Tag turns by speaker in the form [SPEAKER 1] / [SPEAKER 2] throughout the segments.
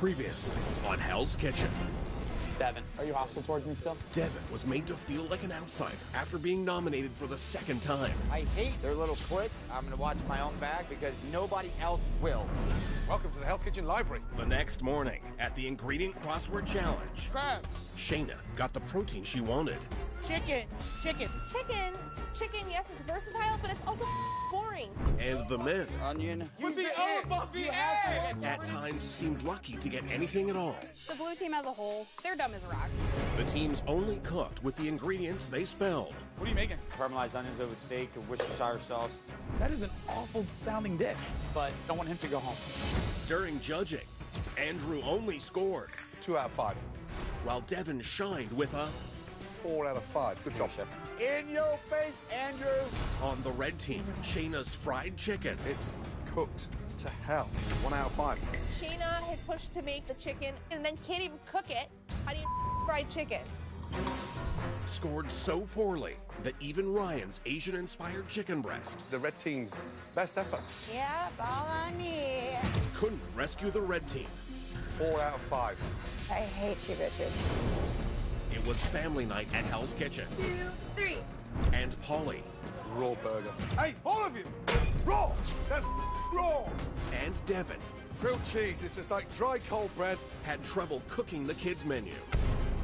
[SPEAKER 1] Previously on Hell's Kitchen,
[SPEAKER 2] Devin, are you hostile towards me still?
[SPEAKER 1] Devin was made to feel like an outsider after being nominated for the second time.
[SPEAKER 3] I hate their little clique. I'm gonna watch my own back because nobody else will.
[SPEAKER 4] Welcome to the Hell's Kitchen Library.
[SPEAKER 1] The next morning, at the ingredient crossword challenge,
[SPEAKER 3] Crabs.
[SPEAKER 1] Shayna got the protein she wanted.
[SPEAKER 3] Chicken. Chicken.
[SPEAKER 5] Chicken, chicken, yes, it's versatile, but it's also boring.
[SPEAKER 1] And the men,
[SPEAKER 3] Onion.
[SPEAKER 4] With the egg. the egg.
[SPEAKER 1] at times, seemed lucky to get anything at all.
[SPEAKER 5] The blue team as a whole, they're dumb as rocks.
[SPEAKER 1] The teams only cooked with the ingredients they spelled.
[SPEAKER 2] What are you making?
[SPEAKER 3] Caramelized onions over steak with Worcestershire sauce.
[SPEAKER 2] That is an awful sounding dish, but don't want him to go home.
[SPEAKER 1] During judging, Andrew only scored,
[SPEAKER 4] Two out of five.
[SPEAKER 1] while Devin shined with a
[SPEAKER 4] Four out of five. Good job, chef.
[SPEAKER 3] In your face, Andrew.
[SPEAKER 1] on the red team, Shayna's fried chicken.
[SPEAKER 4] It's cooked to hell. One out of five.
[SPEAKER 5] Shayna had pushed to make the chicken and then can't even cook it. How do you fried chicken?
[SPEAKER 1] scored so poorly that even Ryan's Asian inspired chicken breast
[SPEAKER 4] The red team's best effort.
[SPEAKER 5] Yep, all I need.
[SPEAKER 1] couldn't rescue the red team.
[SPEAKER 4] Four out of five.
[SPEAKER 5] I hate you, Richard.
[SPEAKER 1] It was family night at Hell's Kitchen,
[SPEAKER 5] Two, three.
[SPEAKER 1] and Paulie
[SPEAKER 4] Raw burger. Hey, all of you! Raw! That's raw!
[SPEAKER 1] and Devin
[SPEAKER 4] Grilled cheese is just like dry cold bread.
[SPEAKER 1] had trouble cooking the kids' menu.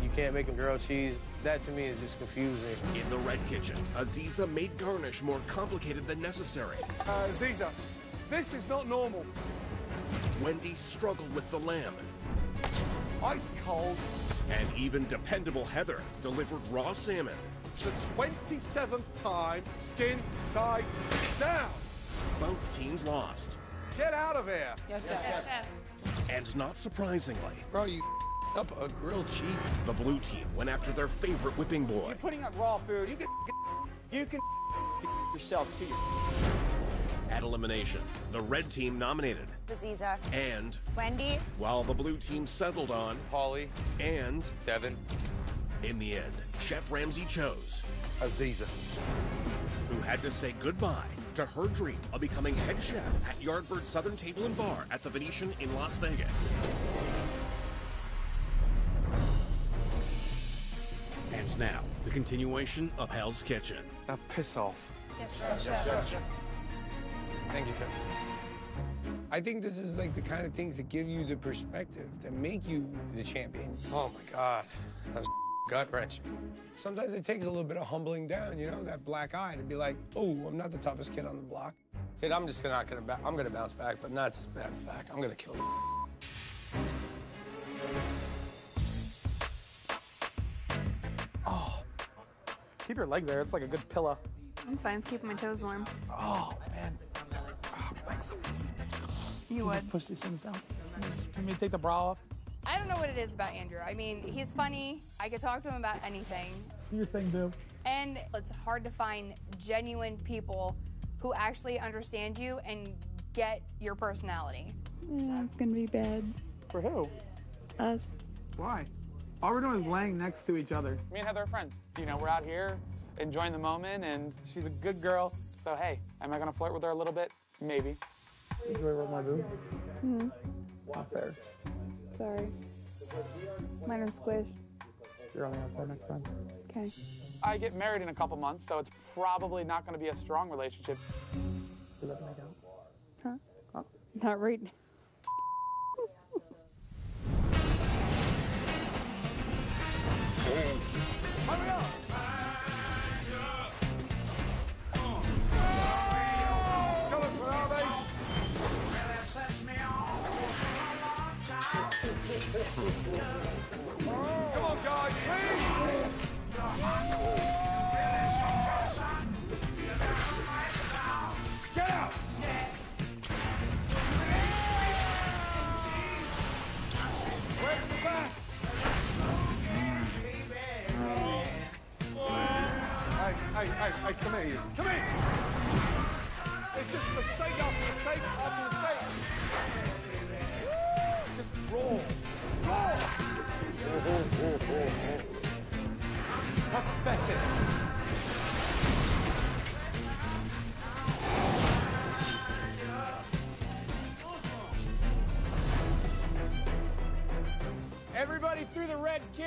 [SPEAKER 6] You can't make a grilled cheese. That to me is just confusing.
[SPEAKER 1] In the red kitchen, Aziza made garnish more complicated than necessary.
[SPEAKER 4] Uh, Ziza, this is not normal.
[SPEAKER 1] Wendy struggled with the lamb,
[SPEAKER 4] Ice cold.
[SPEAKER 1] and even dependable Heather delivered raw salmon.
[SPEAKER 4] The 27th time, skin side down.
[SPEAKER 1] Both teams lost.
[SPEAKER 4] Get out of here.
[SPEAKER 5] Yes, chef.
[SPEAKER 1] And not surprisingly,
[SPEAKER 6] Bro, you up a grilled cheese.
[SPEAKER 1] the blue team went after their favorite whipping boy.
[SPEAKER 3] You're putting up raw food. You can. You can yourself too.
[SPEAKER 1] At elimination, the red team nominated,
[SPEAKER 5] Aziza.
[SPEAKER 1] and
[SPEAKER 5] Wendy.
[SPEAKER 1] while the blue team settled on,
[SPEAKER 7] Paulie,
[SPEAKER 1] and
[SPEAKER 7] Devin,
[SPEAKER 1] in the end, Chef Ramsay chose,
[SPEAKER 4] Aziza.
[SPEAKER 1] who had to say goodbye to her dream of becoming head chef at Yardbird Southern Table and Bar at the Venetian in Las Vegas. And now, the continuation of Hell's Kitchen.
[SPEAKER 4] Now piss off.
[SPEAKER 7] thank you, Chef.
[SPEAKER 6] I think this is like the kind of things that give you the perspective that make you the champion. Oh my God, that was gut wrenching. Sometimes it takes a little bit of humbling down, you know, that black eye to be like, oh, I'm not the toughest kid on the block. Kid, I'm just not gonna, ba- I'm gonna bounce back, but not just bounce back. I'm gonna kill you. Oh.
[SPEAKER 2] Keep your legs there. It's like a good pillow.
[SPEAKER 8] It's fine. It's keeping my toes warm.
[SPEAKER 2] Oh, man. Oh, thanks.
[SPEAKER 8] You would.
[SPEAKER 2] Push these things down. Can me take the bra off?
[SPEAKER 8] I don't know what it is about Andrew. I mean, he's funny. I could talk to him about anything.
[SPEAKER 2] Do your thing, dude.
[SPEAKER 8] And it's hard to find genuine people who actually understand you and get your personality.
[SPEAKER 9] Yeah, it's gonna be bad.
[SPEAKER 2] For who?
[SPEAKER 9] Us.
[SPEAKER 2] Why? All we're doing is laying next to each other. Me and Heather are friends. You know, we're out here enjoying the moment, and she's a good girl. So, hey, am I going to flirt with her a little bit? Maybe. Enjoy with my boo?
[SPEAKER 9] Hmm.
[SPEAKER 2] Not fair.
[SPEAKER 9] Sorry. Mine are squished.
[SPEAKER 2] You're on only outside next time.
[SPEAKER 9] Okay.
[SPEAKER 2] I get married in a couple months, so it's probably not going to be a strong relationship.
[SPEAKER 9] Huh? Oh, not right. now.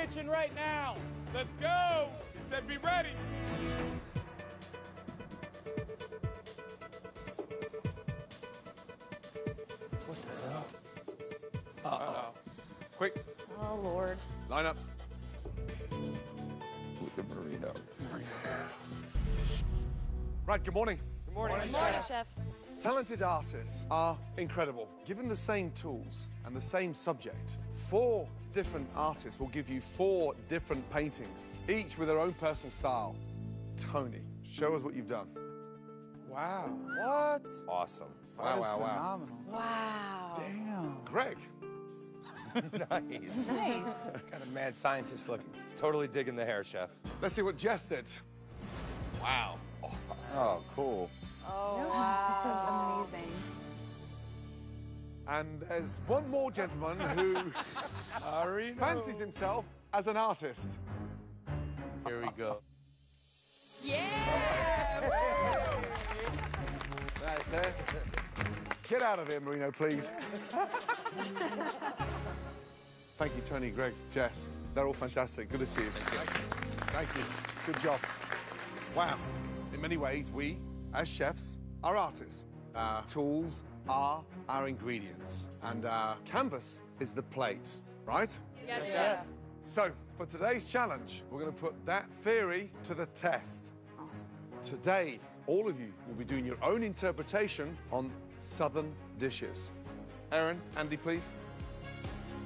[SPEAKER 4] The
[SPEAKER 2] kitchen right now.
[SPEAKER 4] Let's go. He said be ready.
[SPEAKER 6] What the hell?
[SPEAKER 4] Uh-oh. Quick,
[SPEAKER 7] Oh, Lord.
[SPEAKER 4] line up.
[SPEAKER 6] With the burrito.
[SPEAKER 4] Right, good morning.
[SPEAKER 3] Good morning.
[SPEAKER 7] Good morning, Chef.
[SPEAKER 4] Talented artists are incredible. Given the same tools and the same subject, four different artists will give you four different paintings, each with their own personal style. Tony, show us what you've done.
[SPEAKER 6] Wow.
[SPEAKER 3] What?
[SPEAKER 6] Awesome.
[SPEAKER 3] Wow, wow, wow.
[SPEAKER 2] Phenomenal.
[SPEAKER 7] Wow.
[SPEAKER 2] Damn.
[SPEAKER 4] Greg,
[SPEAKER 6] nice.
[SPEAKER 7] Nice.
[SPEAKER 6] Got a mad scientist looking.
[SPEAKER 10] Totally digging the hair, chef.
[SPEAKER 4] let's see what Jess did.
[SPEAKER 10] Wow.
[SPEAKER 3] Oh, cool.
[SPEAKER 7] Oh, wow.
[SPEAKER 8] That's amazing.
[SPEAKER 4] And there's one more gentleman who fancies himself as an artist.
[SPEAKER 10] Here we go. Yeah!
[SPEAKER 3] Nice, eh?
[SPEAKER 4] Get out of here, Marino, please. Thank you, Tony, Greg, Jess. They're all fantastic. Good to see you. Thank you. Thank you. Good job. Wow. In many ways, we, as chefs, are artists. Our tools are our ingredients, and our canvas is the plate, right?
[SPEAKER 5] Yes, chef.
[SPEAKER 4] So, for today's challenge, we're going to put that theory to the test.
[SPEAKER 8] Awesome.
[SPEAKER 4] Today, all of you will be doing your own interpretation on Southern dishes. Aaron, Andy, please.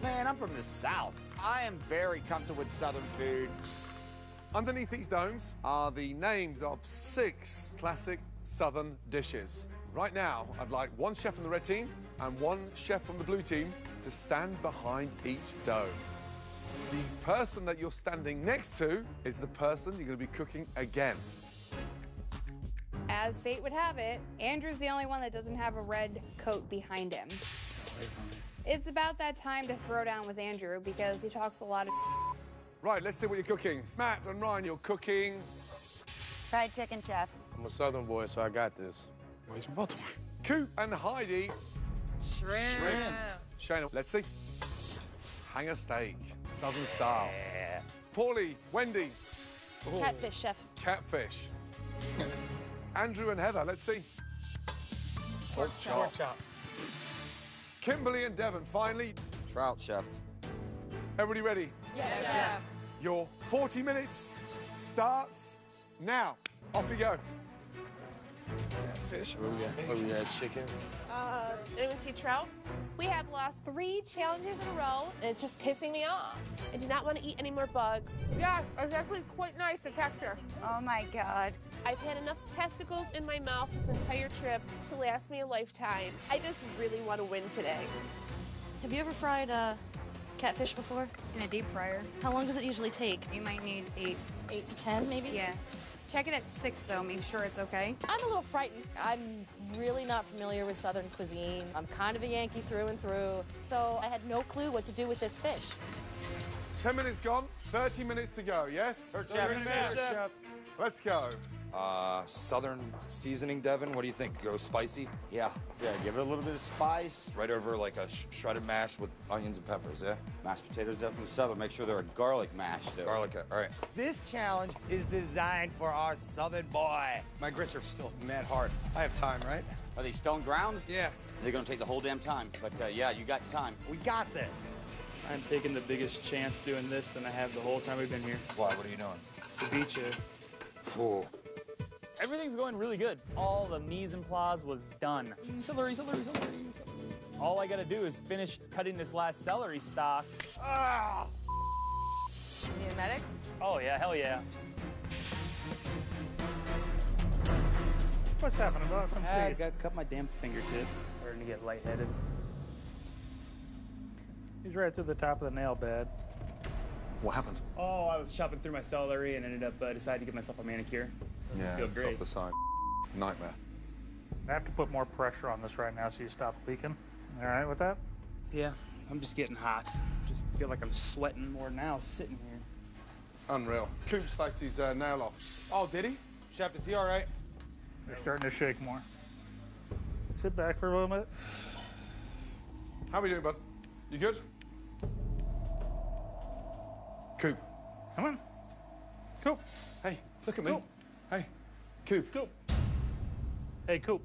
[SPEAKER 3] Man, I'm from the South. I am very comfortable with Southern food.
[SPEAKER 4] Underneath these domes are the names of six classic Southern dishes. Right now, I'd like one chef from the red team and one chef from the blue team to stand behind each dough. The person that you're standing next to is the person you're going to be cooking against.
[SPEAKER 8] As fate would have it, Andrew's the only one that doesn't have a red coat behind him. It's about that time to throw down with Andrew because he talks a lot of.
[SPEAKER 4] Right, let's see what you're cooking. Matt and Ryan, you're cooking.
[SPEAKER 7] Fried chicken, Chef.
[SPEAKER 10] I'm a Southern boy, so I got this.
[SPEAKER 2] Well, he's from Baltimore.
[SPEAKER 4] Coop and Heidi.
[SPEAKER 7] Shrimp.
[SPEAKER 4] Shrimp. Shayna, let's see. Hanger steak, Southern style. Paulie, Wendy,
[SPEAKER 7] Catfish, Chef.
[SPEAKER 4] catfish. Andrew and Heather, let's see. Pork chop.
[SPEAKER 2] chop.
[SPEAKER 4] Kimberly and Devon, finally.
[SPEAKER 3] Trout, chef.
[SPEAKER 4] Everybody ready?
[SPEAKER 5] Yes, chef.
[SPEAKER 4] Your 40 minutes starts now. Off you go.
[SPEAKER 6] Fish.
[SPEAKER 10] Where we at? Where we at? Chicken?
[SPEAKER 5] Uh, anyone see Trout? We have lost three challenges in a row, and it's just pissing me off. I do not want to eat any more bugs. Yeah, it's actually quite nice, the texture.
[SPEAKER 7] Oh, my God.
[SPEAKER 5] I've had enough testicles in my mouth this entire trip to last me a lifetime. I just really want to win today.
[SPEAKER 7] Have you ever fried uh, catfish before?
[SPEAKER 8] In a deep fryer.
[SPEAKER 7] How long does it usually take?
[SPEAKER 8] You might need eight.
[SPEAKER 7] Eight to ten, maybe?
[SPEAKER 8] Yeah. Check it at six though. Make sure it's okay.
[SPEAKER 11] I'm a little frightened. I'm really not familiar with Southern cuisine. I'm kind of a Yankee through and through, so I had no clue what to do with this fish.
[SPEAKER 4] 10 minutes gone, 30 minutes to go, yes?
[SPEAKER 3] chef. chef.
[SPEAKER 4] Let's go.
[SPEAKER 10] Uh, Southern seasoning, Devon. What do you think? Go spicy?
[SPEAKER 3] Yeah, yeah, give it a little bit of spice.
[SPEAKER 10] Right over like a sh- shredded mash with onions and peppers, yeah?
[SPEAKER 3] Mashed potatoes definitely southern. Make sure they're a garlic mash, though.
[SPEAKER 10] Garlic, all right.
[SPEAKER 3] This challenge is designed for our southern boy.
[SPEAKER 6] My grits are still mad hard. I have time, right?
[SPEAKER 3] Are they stone ground?
[SPEAKER 6] Yeah.
[SPEAKER 3] They're gonna take the whole damn time. But uh, yeah, you got time. We got this.
[SPEAKER 2] I'm taking the biggest chance doing this than I have the whole time we've been here.
[SPEAKER 10] Why? What are you doing?
[SPEAKER 2] Ceviche.
[SPEAKER 10] Cool.
[SPEAKER 2] Everything's going really good. All the mise en place was done. Celery, celery, celery, celery. All I gotta do is finish cutting this last celery stalk. Ah!
[SPEAKER 8] Need a medic?
[SPEAKER 2] Oh yeah, hell yeah.
[SPEAKER 12] What's happening, boss? I'm
[SPEAKER 2] I got cut my damn fingertip. Starting to get lightheaded.
[SPEAKER 12] He's right through the top of the nail bed.
[SPEAKER 4] What happened?
[SPEAKER 2] Oh, I was chopping through my celery and ended up uh, deciding to give myself a manicure. Doesn't feel great.
[SPEAKER 4] off the side. Nightmare.
[SPEAKER 12] I have to put more pressure on this right now so you stop leaking. All right with that?
[SPEAKER 2] Yeah, I'm just getting hot. Just feel like I'm sweating more now sitting here.
[SPEAKER 4] Unreal. Coop sliced his uh, nail off.
[SPEAKER 3] Oh, did he? Chef, is he all right?
[SPEAKER 12] You're starting to shake more. Sit back for a little bit.
[SPEAKER 4] How we doing, bud? You good? Coop.
[SPEAKER 12] Come on. Coop.
[SPEAKER 4] Hey, look at me.
[SPEAKER 12] Coop.
[SPEAKER 4] Hey, Coop.
[SPEAKER 12] Coop. Hey, Coop.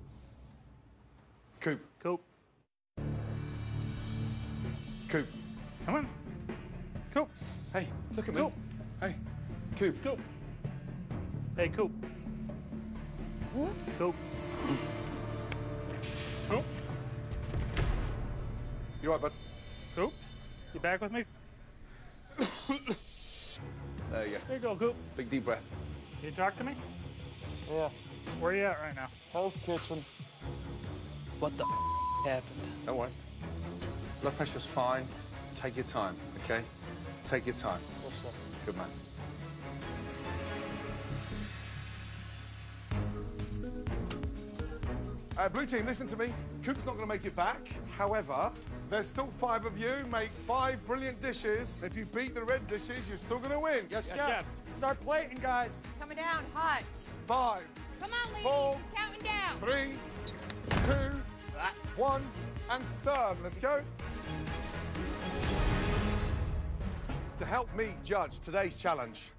[SPEAKER 4] Coop.
[SPEAKER 12] Coop.
[SPEAKER 4] Coop.
[SPEAKER 12] Come on. Coop.
[SPEAKER 4] Hey, look at me.
[SPEAKER 12] Coop.
[SPEAKER 4] Hey, Coop.
[SPEAKER 12] Coop. Hey, Coop. What? Coop. Coop.
[SPEAKER 4] You right, bud?
[SPEAKER 12] Coop. You back with me?
[SPEAKER 4] There you go.
[SPEAKER 12] There you go, Coop.
[SPEAKER 4] Big deep breath.
[SPEAKER 12] Can you talk to me?
[SPEAKER 2] Yeah.
[SPEAKER 12] Where are you at right now?
[SPEAKER 2] Hell's Kitchen.
[SPEAKER 13] What the happened?
[SPEAKER 4] Don't worry. Blood pressure's fine. Take your time, okay? Take your time.
[SPEAKER 2] Yes, sir.
[SPEAKER 4] Good man. Uh, blue team, listen to me. Coop's not going to make it back. However, there's still five of you. Make five brilliant dishes. If you beat the red dishes, you're still going to win.
[SPEAKER 3] Yes, yes, chef. Start plating, guys.
[SPEAKER 8] Coming down hot.
[SPEAKER 4] Five,
[SPEAKER 8] Come on, ladies.
[SPEAKER 4] Four.
[SPEAKER 8] Counting down.
[SPEAKER 4] three, two, one, and serve. Let's go. To help me judge today's challenge,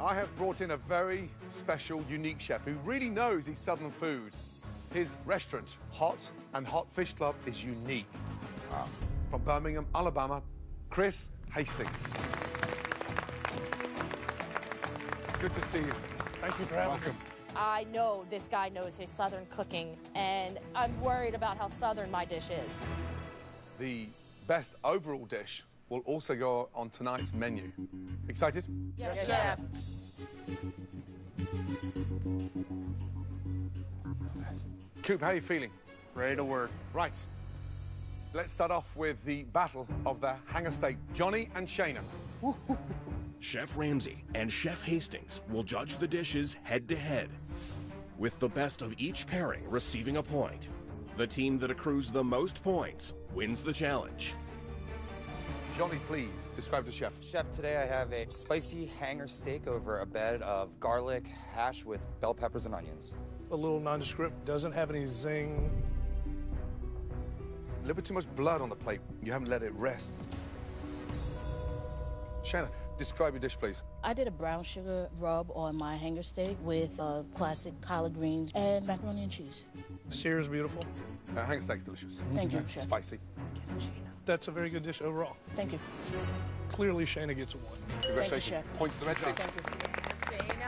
[SPEAKER 4] I have brought in a very special, unique chef who really knows his southern foods. His restaurant, Hot and Hot Fish Club, is unique. Ah, From Birmingham, Alabama, Chris Hastings. Good to see you.
[SPEAKER 12] Thank you for having
[SPEAKER 4] Welcome.
[SPEAKER 12] me.
[SPEAKER 11] I know this guy knows his Southern cooking, and I'm worried about how Southern my dish is.
[SPEAKER 4] The best overall dish will also go on tonight's menu. Excited?
[SPEAKER 11] Yes,
[SPEAKER 8] chef.
[SPEAKER 4] Coop, how are you feeling?
[SPEAKER 12] Ready to work.
[SPEAKER 4] Right. Let's start off with the battle of the hanger steak. Johnny and Shayna.
[SPEAKER 1] Chef Ramsay and Chef Hastings will judge the dishes head to head, with the best of each pairing receiving a point. The team that accrues the most points wins the challenge.
[SPEAKER 4] Johnny, please describe the chef.
[SPEAKER 10] Chef, today I have a spicy hanger steak over a bed of garlic hash with bell peppers and onions.
[SPEAKER 13] A little nondescript, doesn't have any zing.
[SPEAKER 4] A little bit too much blood on the plate. You haven't let it rest. Shayna, describe your dish, please.
[SPEAKER 14] I did a brown sugar rub on my hanger steak with uh, classic collard greens and macaroni and cheese.
[SPEAKER 13] Sear is beautiful.
[SPEAKER 4] Uh, hanger steak's delicious.
[SPEAKER 14] Thank you,
[SPEAKER 4] Okay,
[SPEAKER 14] chef.
[SPEAKER 4] Spicy.
[SPEAKER 13] That's a very good dish overall.
[SPEAKER 14] Thank you.
[SPEAKER 13] Clearly, Shayna gets a one.
[SPEAKER 4] Congratulations.
[SPEAKER 14] chef.
[SPEAKER 4] Point to the red team.
[SPEAKER 14] Thank you.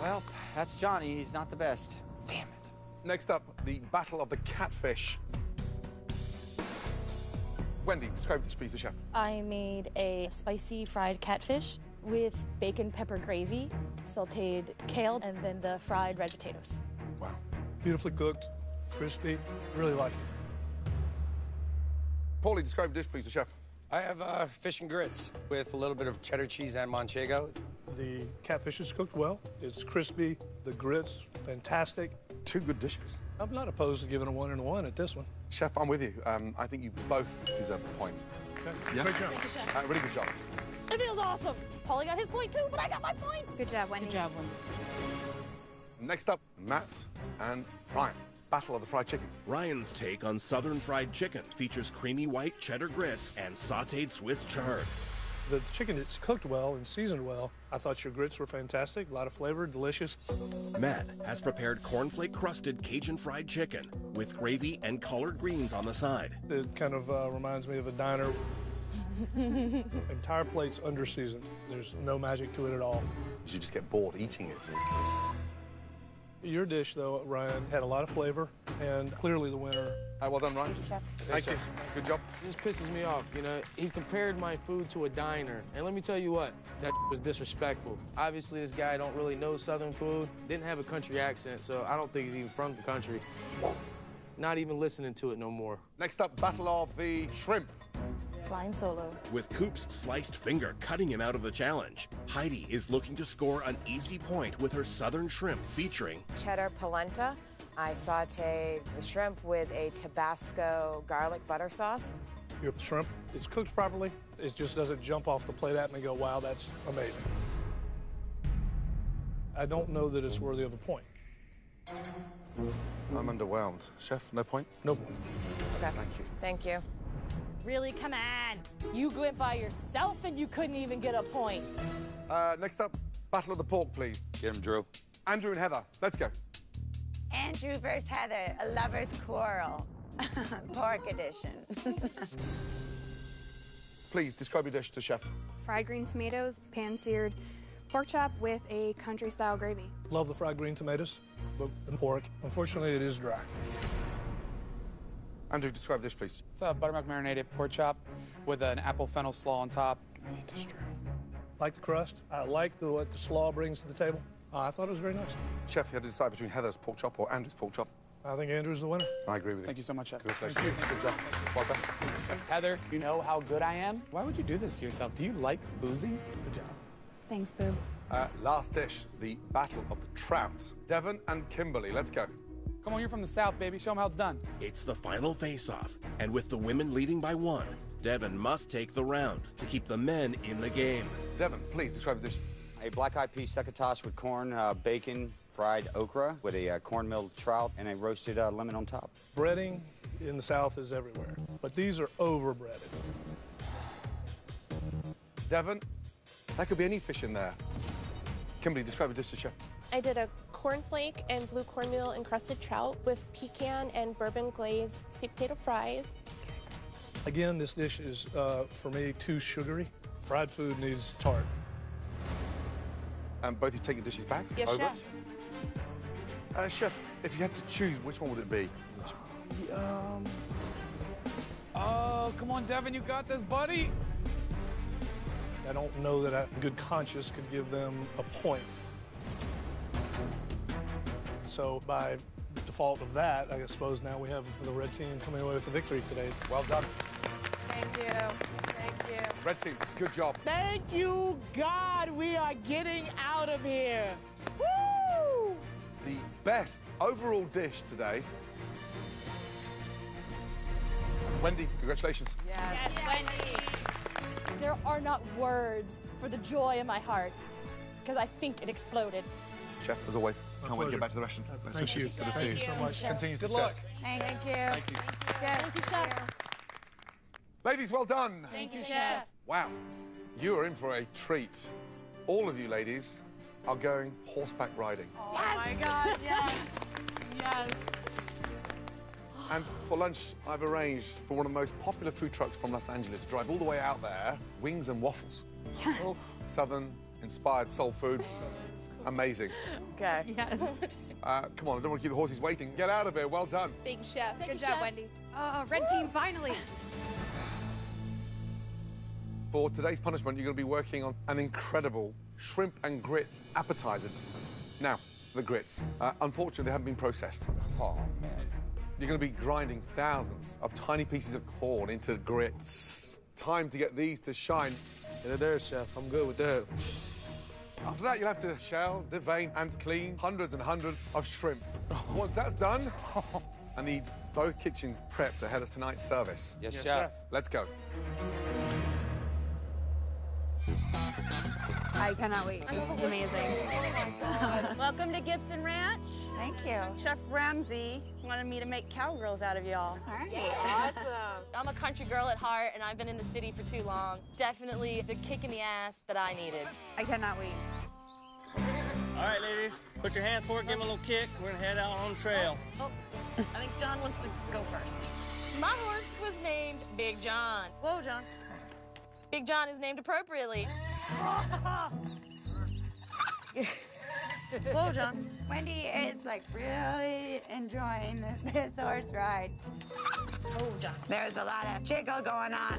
[SPEAKER 3] Well, that's Johnny. He's not the best. Damn it.
[SPEAKER 4] Next up, the battle of the catfish. Wendy, describe this, please, the chef.
[SPEAKER 11] I made a spicy fried catfish with bacon pepper gravy, sauteed kale, and then the fried red potatoes.
[SPEAKER 4] Wow.
[SPEAKER 13] Beautifully cooked, crispy. Really like it.
[SPEAKER 4] Paulie, describe the dish, please, the chef.
[SPEAKER 6] I have uh, fish and grits with a little bit of cheddar cheese and manchego.
[SPEAKER 13] The catfish is cooked well. It's crispy. The grits, fantastic.
[SPEAKER 4] Two good dishes.
[SPEAKER 13] I'm not opposed to giving a one and a one at this one.
[SPEAKER 4] Chef, I'm with you. Um, I think you both deserve the point.
[SPEAKER 13] Okay.
[SPEAKER 4] Yeah?
[SPEAKER 13] Great job.
[SPEAKER 11] Thank you, chef.
[SPEAKER 4] Uh, really good job.
[SPEAKER 11] It feels awesome. Paulie got his point too, but I got my point.
[SPEAKER 8] Good job, Wendy.
[SPEAKER 14] Good job, Wendy.
[SPEAKER 4] Next up, Matt and Ryan. Battle of the fried chicken.
[SPEAKER 1] Ryan's take on Southern fried chicken features creamy white cheddar grits and sauteed Swiss chard.
[SPEAKER 13] The chicken is cooked well and seasoned well. I thought your grits were fantastic. A lot of flavor, delicious.
[SPEAKER 1] Matt has prepared cornflake crusted Cajun fried chicken with gravy and collard greens on the side.
[SPEAKER 13] It kind of uh, reminds me of a diner. Entire plate's under seasoned. There's no magic to it at all.
[SPEAKER 4] You should just get bored eating it.
[SPEAKER 13] Your dish, though, Ryan, had a lot of flavor and clearly the winner.
[SPEAKER 4] Uh, well done, Ryan. Thank you. Good job.
[SPEAKER 15] This pisses me off, you know. He compared my food to a diner, and let me tell you what, that was disrespectful. Obviously, this guy don't really know Southern food, didn't have a country accent, so I don't think he's even from the country. Not even listening to it no more.
[SPEAKER 4] Next up, Battle of the Shrimp.
[SPEAKER 11] Flying solo.
[SPEAKER 1] With Coop's sliced finger cutting him out of the challenge, Heidi is looking to score an easy point with her southern shrimp featuring
[SPEAKER 16] cheddar polenta. I saute the shrimp with a Tabasco garlic butter sauce.
[SPEAKER 13] Your shrimp, it's cooked properly. It just doesn't jump off the plate at me and go, wow, that's amazing. I don't know that it's worthy of a point.
[SPEAKER 4] I'm underwhelmed. Chef, no point?
[SPEAKER 13] No point.
[SPEAKER 16] Okay.
[SPEAKER 4] Thank you.
[SPEAKER 16] Thank you.
[SPEAKER 11] Really? Come on. You went by yourself and you couldn't even get a point.
[SPEAKER 4] Uh, next up, Battle of the Pork, please.
[SPEAKER 10] Get him, Drew.
[SPEAKER 4] Andrew and Heather, let's go.
[SPEAKER 17] Andrew versus Heather, a lover's quarrel. Pork edition.
[SPEAKER 4] Please describe your dish to chef.
[SPEAKER 8] Fried green tomatoes, pan-seared pork chop with a country-style gravy.
[SPEAKER 13] Love the fried green tomatoes, but the pork, unfortunately, it is dry.
[SPEAKER 4] Andrew, describe this, please.
[SPEAKER 2] It's a buttermilk marinated pork chop with an apple fennel slaw on top. I need this, Drew.
[SPEAKER 13] Like the crust. I like the, what the slaw brings to the table. Uh, I thought it was very nice.
[SPEAKER 4] Chef, you had to decide between Heather's pork chop or Andrew's pork chop.
[SPEAKER 13] I think Andrew's the winner.
[SPEAKER 4] I agree with you.
[SPEAKER 2] Thank you so much, Chef.
[SPEAKER 4] Congratulations. Good job. Well done.
[SPEAKER 2] Heather, you know how good I am? Why would you do this to yourself? Do you like boozing? Good job.
[SPEAKER 8] Thanks, Boo.
[SPEAKER 4] Uh, last dish, the Battle of the Trout. Devon and Kimberly, let's go.
[SPEAKER 2] Come on, you're from the South, baby. Show them how it's done.
[SPEAKER 1] It's the final face-off, and with the women leading by one, Devon must take the round to keep the men in the game.
[SPEAKER 4] Devon, please describe this.
[SPEAKER 3] A black-eyed pea succotash with corn, uh, bacon, fried okra with a uh, corn-milled trout and a roasted uh, lemon on top.
[SPEAKER 13] Breading in the South is everywhere, but these are over-breaded.
[SPEAKER 4] Devon, that could be any fish in there. Kimberly, describe the dish to chef.
[SPEAKER 5] I did a cornflake and blue cornmeal encrusted trout with pecan and bourbon glazed sweet potato fries.
[SPEAKER 13] Again, this dish is, uh, for me, too sugary. Fried food needs tart.
[SPEAKER 4] And both you take your dishes back?
[SPEAKER 5] Yes,
[SPEAKER 4] Over?
[SPEAKER 5] chef.
[SPEAKER 4] Uh, chef, if you had to choose, which one would it be?
[SPEAKER 2] Um. Oh, come on, Devin, you got this, buddy.
[SPEAKER 13] I don't know that a good conscience could give them a point. So by default of that, I suppose now we have the red team coming away with the victory today.
[SPEAKER 4] Well done.
[SPEAKER 5] Thank you. Thank you.
[SPEAKER 4] Red team, good job.
[SPEAKER 18] Thank you, God, we are getting out of here. Woo!
[SPEAKER 4] The best overall dish today. Wendy, congratulations.
[SPEAKER 11] Yes, Wendy. There are not words for the joy in my heart because I think it exploded.
[SPEAKER 4] Chef, as always, can't wait to get back to the restaurant. Best
[SPEAKER 13] Thank
[SPEAKER 4] wishes.
[SPEAKER 13] you.
[SPEAKER 4] Good to see
[SPEAKER 13] Thank
[SPEAKER 4] you.
[SPEAKER 13] you so much.
[SPEAKER 4] Continued
[SPEAKER 13] Good
[SPEAKER 4] success.
[SPEAKER 5] Thank, you.
[SPEAKER 4] Thank you.
[SPEAKER 11] Thank you, Chef.
[SPEAKER 4] Ladies, well done.
[SPEAKER 5] Thank you, chef.
[SPEAKER 4] Wow, you are in for a treat. All of you ladies are going horseback riding.
[SPEAKER 11] Oh my God, yes. Yes.
[SPEAKER 4] And for lunch, I've arranged for one of the most popular food trucks from Los Angeles to drive all the way out there, Wings and Waffles. Oh, Southern inspired soul food. Amazing.
[SPEAKER 16] Okay.
[SPEAKER 5] Yes.
[SPEAKER 4] Uh, come on, I don't want to keep the horses waiting. Get out of here. Well done.
[SPEAKER 5] Big chef.
[SPEAKER 8] Thank
[SPEAKER 5] Good
[SPEAKER 8] you,
[SPEAKER 5] job,
[SPEAKER 8] chef.
[SPEAKER 5] Wendy.
[SPEAKER 8] Oh, red team, finally.
[SPEAKER 4] For today's punishment, you're going to be working on an incredible shrimp and grits appetizer. Now, the grits. Uh, unfortunately, they haven't been processed. Oh, man. You're going to be grinding thousands of tiny pieces of corn into grits. Time to get these to shine.
[SPEAKER 15] Yeah, there, chef. I'm good with that.
[SPEAKER 4] After that, you'll have to shell, devein, and clean hundreds and hundreds of shrimp. Once that's done, I need both kitchens prepped ahead of tonight's service.
[SPEAKER 10] Yes, Yes, chef. chef.
[SPEAKER 4] Let's go.
[SPEAKER 19] I cannot wait. This is amazing. Oh Welcome to Gibson Ranch.
[SPEAKER 17] Thank you.
[SPEAKER 19] Chef Ramsay wanted me to make cowgirls out of y'all.
[SPEAKER 17] All right.
[SPEAKER 11] Awesome. I'm a country girl at heart, and I've been in the city for too long. Definitely the kick in the ass that I needed.
[SPEAKER 19] I cannot wait.
[SPEAKER 20] All right, ladies, put your hands forward, give them a little kick. We're gonna head out on the trail.
[SPEAKER 11] Oh, oh, I think John wants to go first. My horse was named Big John. Whoa, John. Big John is named appropriately. Whoa, John.
[SPEAKER 17] Wendy is like really enjoying this, this horse ride.
[SPEAKER 11] Oh, John.
[SPEAKER 17] There's a lot of jiggle going on.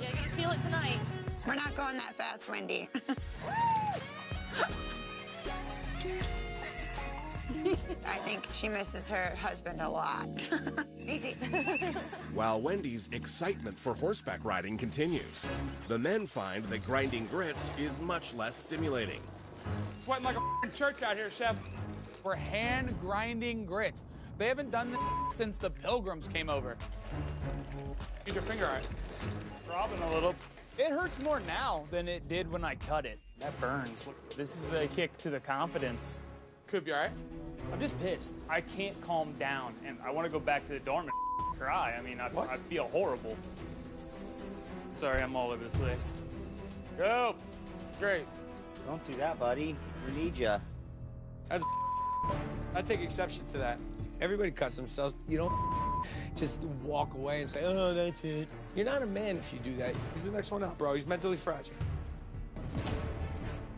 [SPEAKER 11] Yeah, gonna feel it tonight.
[SPEAKER 17] We're not going that fast, Wendy. I think she misses her husband a lot. Easy.
[SPEAKER 1] While Wendy's excitement for horseback riding continues, the men find that grinding grits is much less stimulating.
[SPEAKER 2] Sweating like a f***ing church out here, chef. We're hand grinding grits. They haven't done this since the pilgrims came over. Get your finger out.
[SPEAKER 12] Throbbing a little.
[SPEAKER 21] It hurts more now than it did when I cut it. That burns. This is a kick to the confidence.
[SPEAKER 2] Coop, be all right?
[SPEAKER 21] I'm just pissed. I can't calm down, and I want to go back to the dorm and cry. I mean, I, I feel horrible. Sorry, I'm all over the place. Go.
[SPEAKER 2] Great.
[SPEAKER 3] Don't do that, buddy. We need you.
[SPEAKER 6] That's I take exception to that. Everybody cuts themselves. You don't just walk away and say, oh, that's it. You're not a man if you do that. He's the next one out, bro. He's mentally fragile.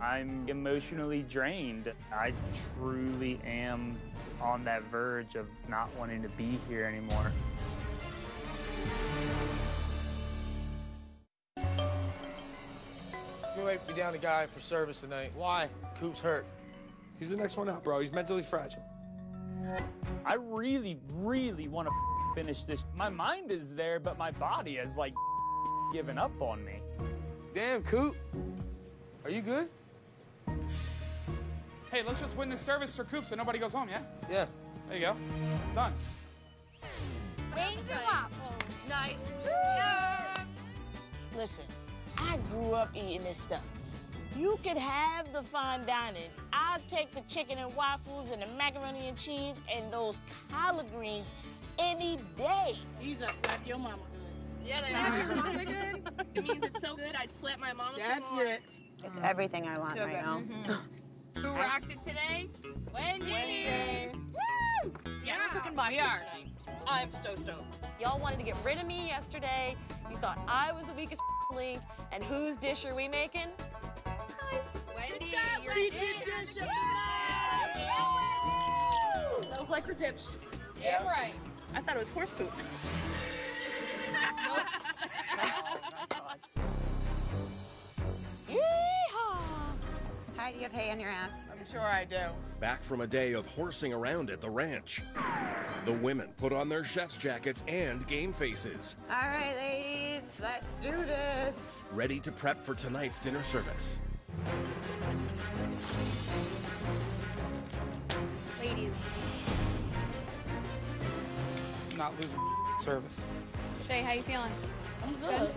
[SPEAKER 21] I'm emotionally drained. I truly am on that verge of not wanting to be here anymore.
[SPEAKER 15] You might be down a guy for service tonight.
[SPEAKER 6] Why?
[SPEAKER 15] Coop's hurt.
[SPEAKER 6] He's the next one out, bro. He's mentally fragile.
[SPEAKER 21] I really, really want to finish this. My mind is there, but my body has like given up on me.
[SPEAKER 15] Damn, Coop. Are you good?
[SPEAKER 2] Hey, let's just win this service for Coop so nobody goes home, yeah?
[SPEAKER 15] Yeah.
[SPEAKER 2] There you go. Done.
[SPEAKER 11] Wings and waffles. Nice. Yeah.
[SPEAKER 18] Listen, I grew up eating this stuff. You could have the fine dining. I'll take the chicken and waffles and the macaroni and cheese and those collard greens any day.
[SPEAKER 5] These are slap your mama good.
[SPEAKER 11] Yeah, they
[SPEAKER 5] Slap
[SPEAKER 11] are.
[SPEAKER 5] your mama good? It means it's so good, I'd slap my mama
[SPEAKER 18] That's it.
[SPEAKER 17] It's everything I want
[SPEAKER 5] So
[SPEAKER 17] right
[SPEAKER 5] good.
[SPEAKER 17] now. Mm-hmm.
[SPEAKER 11] Who rocked it today? Wendy.
[SPEAKER 18] Wendy.
[SPEAKER 11] Woo! Yeah,
[SPEAKER 16] we're cooking vodka
[SPEAKER 11] we are.
[SPEAKER 16] tonight. I'm so stoked. Y'all wanted to get rid of me yesterday. You thought I was the weakest link. And whose dish are we making?
[SPEAKER 11] Wendy, you're
[SPEAKER 18] Beat
[SPEAKER 11] in.
[SPEAKER 18] your dish up
[SPEAKER 16] Smells like redemption.
[SPEAKER 11] Damn right.
[SPEAKER 5] I thought it was horse poop.
[SPEAKER 17] Hi, do you have hay on your ass?
[SPEAKER 5] I'm sure I do.
[SPEAKER 1] Back from a day of horsing around at the ranch. The women put on their chef's jackets and game faces,
[SPEAKER 17] All right, ladies, let's do this.
[SPEAKER 1] ready to prep for tonight's dinner service.
[SPEAKER 8] Ladies,
[SPEAKER 2] Not losing service.
[SPEAKER 8] Shay, how you feeling?
[SPEAKER 5] I'm good.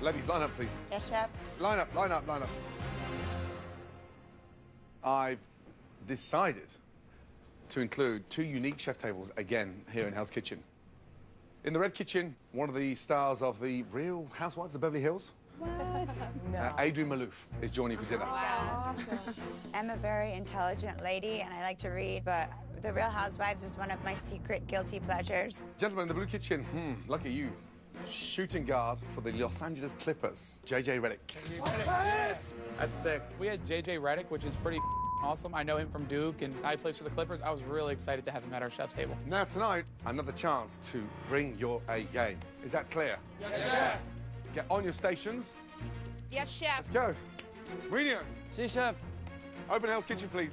[SPEAKER 4] Ladies, line up, please.
[SPEAKER 17] Yes, chef.
[SPEAKER 4] Line up, line up, line up. I've decided to include two unique chef tables again here in Hell's Kitchen. In the Red Kitchen, one of the stars of the Real Housewives of Beverly Hills, uh, Adrienne Maloof, is joining for dinner.
[SPEAKER 17] Wow, I'm a very intelligent lady and I like to read, but The Real Housewives is one of my secret guilty pleasures.
[SPEAKER 4] Gentlemen in the blue kitchen, hmm, lucky you. Shooting guard for the Los Angeles Clippers, JJ Redick.
[SPEAKER 2] That's sick. We had JJ Redick, which is pretty awesome. I know him from Duke, and I plays for the Clippers. I was really excited to have him at our chef's table.
[SPEAKER 4] Now tonight, another chance to bring your A game. Is that clear?
[SPEAKER 5] Yes, chef.
[SPEAKER 4] Get on your stations.
[SPEAKER 5] Yes, chef.
[SPEAKER 4] Let's go. Marino.
[SPEAKER 15] See, chef.
[SPEAKER 4] Open Hell's Kitchen, please.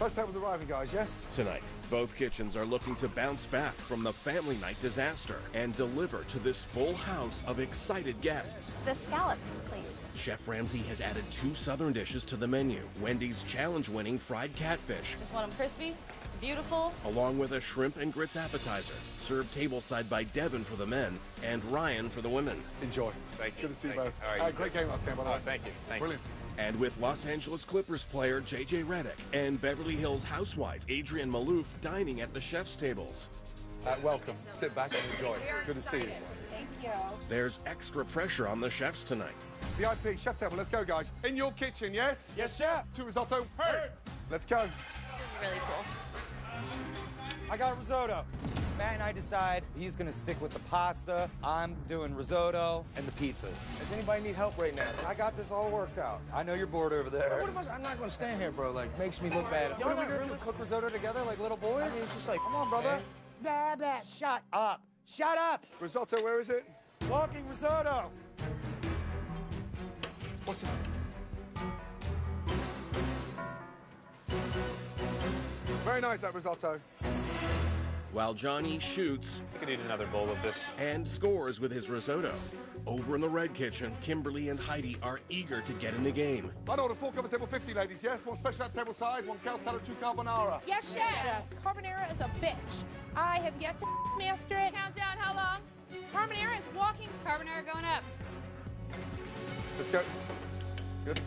[SPEAKER 4] First table's arriving, guys, yes?
[SPEAKER 1] Tonight, both kitchens are looking to bounce back from the family night disaster and deliver to this full house of excited guests.
[SPEAKER 8] The scallops, please.
[SPEAKER 1] Chef Ramsay has added two southern dishes to the menu Wendy's challenge winning fried catfish,
[SPEAKER 7] Just want them crispy, beautiful.
[SPEAKER 1] along with a shrimp and grits appetizer, served tableside by Devin for the men and Ryan for the women.
[SPEAKER 4] Enjoy.
[SPEAKER 1] Thank you.
[SPEAKER 4] Good to see you both. Uh, great game last game, by the way.
[SPEAKER 1] thank you.
[SPEAKER 4] Brilliant.
[SPEAKER 1] And with Los Angeles Clippers player JJ Redick and Beverly Hills housewife Adrienne Maloof dining at the chef's tables.
[SPEAKER 4] Uh, welcome. Sit back and enjoy. Good to see you.
[SPEAKER 8] Thank you.
[SPEAKER 1] There's extra pressure on the chefs tonight.
[SPEAKER 4] VIP chef table. Let's go, guys. In your kitchen, yes?
[SPEAKER 21] Yes, chef.
[SPEAKER 4] Two risotto. Hey. Let's go.
[SPEAKER 16] This is really cool.
[SPEAKER 10] I got risotto. Matt and I decide he's gonna stick with the pasta. I'm doing risotto and the pizzas.
[SPEAKER 15] Does anybody need help right now?
[SPEAKER 10] I got this all worked out. I know you're bored over there.
[SPEAKER 15] What am I, I'm not gonna stand here, bro. Like, makes me look bad.
[SPEAKER 10] What are we gonna do? Cook risotto together like little boys?
[SPEAKER 15] I mean, it's just like,
[SPEAKER 10] Come on, brother. Nah, nah, Shut up. Shut up.
[SPEAKER 4] Risotto, where is it?
[SPEAKER 10] Walking risotto.
[SPEAKER 4] What's it? Very nice, that risotto.
[SPEAKER 1] While Johnny shoots
[SPEAKER 22] I could eat another bowl of this.
[SPEAKER 1] and scores with his risotto. Over in the red kitchen, Kimberly and Heidi are eager to get in the game.
[SPEAKER 4] I'd order four covers table 50, ladies, yes? One special at table side, one cow salad, two carbonara.
[SPEAKER 5] Yes, chef. Carbonara is a bitch. I have yet to master it.
[SPEAKER 19] Countdown, how long?
[SPEAKER 5] Carbonara is walking.
[SPEAKER 19] Carbonara going up.
[SPEAKER 4] Let's go. Good.